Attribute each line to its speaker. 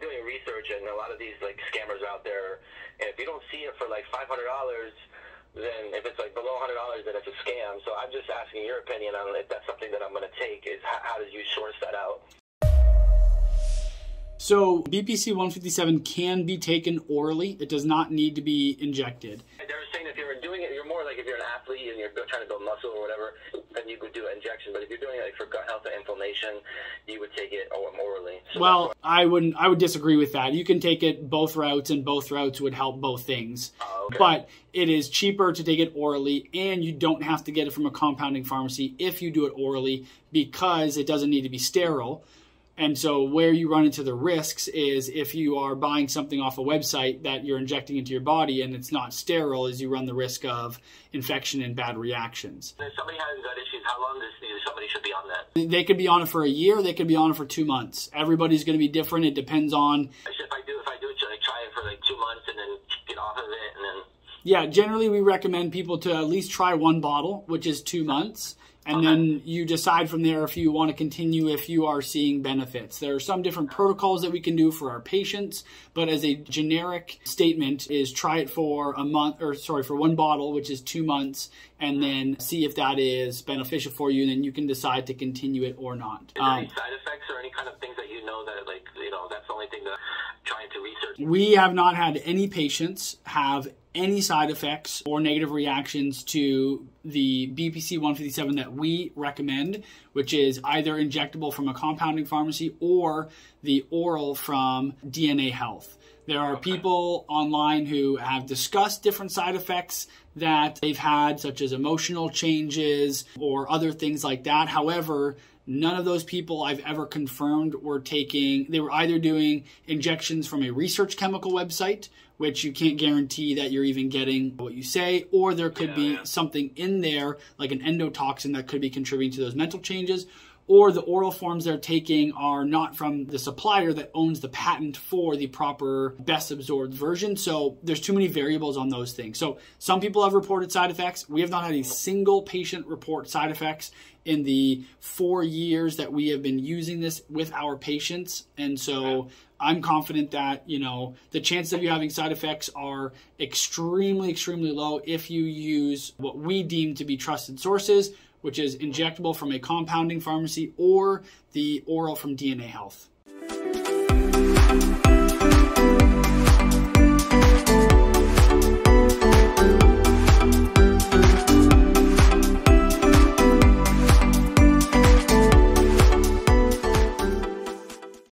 Speaker 1: been doing research, and a lot of these like scammers out there, and if you don't see it for like five hundred dollars, then if it's like below hundred dollars, then it's a scam. So I'm just asking your opinion on if that's something that I'm going to take. Is how, how do you source that out?
Speaker 2: So BPC 157 can be taken orally. It does not need to be injected.
Speaker 1: There you're doing it, you're more like if you're an athlete and you're trying to build muscle or whatever, then you would do an injection. But if you're doing it like for gut health and inflammation, you would take it oh, orally.
Speaker 2: So well, I wouldn't. I would disagree with that. You can take it both routes, and both routes would help both things.
Speaker 1: Oh, okay.
Speaker 2: But it is cheaper to take it orally, and you don't have to get it from a compounding pharmacy if you do it orally because it doesn't need to be sterile. And so, where you run into the risks is if you are buying something off a website that you're injecting into your body and it's not sterile, is you run the risk of infection and bad reactions.
Speaker 1: If somebody has gut issues, how long does somebody should be on that?
Speaker 2: They could be on it for a year. They could be on it for two months. Everybody's going to be different. It depends on.
Speaker 1: If I do, if I do should I try it for like two months and then get off of it and then?
Speaker 2: Yeah, generally we recommend people to at least try one bottle, which is two months and okay. then you decide from there if you want to continue if you are seeing benefits. There are some different protocols that we can do for our patients, but as a generic statement is try it for a month or sorry for one bottle, which is 2 months and then see if that is beneficial for you and then you can decide to continue it or not.
Speaker 1: Um, any side effects or any kind of things that you know that like, you know, that's the only thing that trying to research?
Speaker 2: We have not had any patients have any side effects or negative reactions to the BPC 157 that we recommend, which is either injectable from a compounding pharmacy or the oral from DNA Health. There are people online who have discussed different side effects that they've had, such as emotional changes or other things like that. However, None of those people I've ever confirmed were taking, they were either doing injections from a research chemical website, which you can't guarantee that you're even getting what you say, or there could yeah, be yeah. something in there, like an endotoxin, that could be contributing to those mental changes, or the oral forms they're taking are not from the supplier that owns the patent for the proper best absorbed version. So there's too many variables on those things. So some people have reported side effects. We have not had a single patient report side effects in the four years that we have been using this with our patients. And so I'm confident that, you know, the chances of you having side effects are extremely, extremely low if you use what we deem to be trusted sources which is injectable from a compounding pharmacy, or the oral from DNA Health.